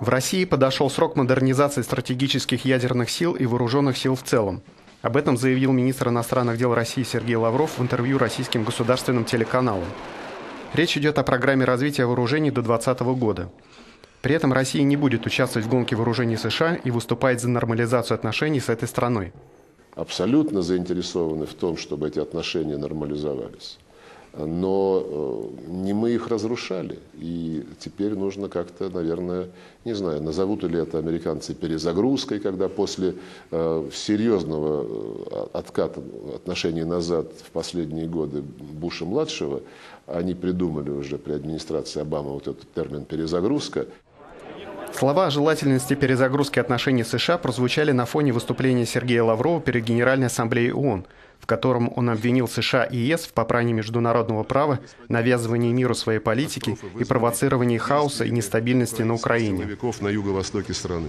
В России подошел срок модернизации стратегических ядерных сил и вооруженных сил в целом. Об этом заявил министр иностранных дел России Сергей Лавров в интервью российским государственным телеканалам. Речь идет о программе развития вооружений до 2020 года. При этом Россия не будет участвовать в гонке вооружений США и выступает за нормализацию отношений с этой страной. Абсолютно заинтересованы в том, чтобы эти отношения нормализовались но э, не мы их разрушали. И теперь нужно как-то, наверное, не знаю, назовут ли это американцы перезагрузкой, когда после э, серьезного э, отката отношений назад в последние годы Буша-младшего, они придумали уже при администрации Обамы вот этот термин «перезагрузка». Слова о желательности перезагрузки отношений США прозвучали на фоне выступления Сергея Лаврова перед Генеральной Ассамблеей ООН, в котором он обвинил США и ЕС в попрании международного права, навязывании миру своей политики и провоцировании хаоса и нестабильности на Украине. на юго-востоке страны.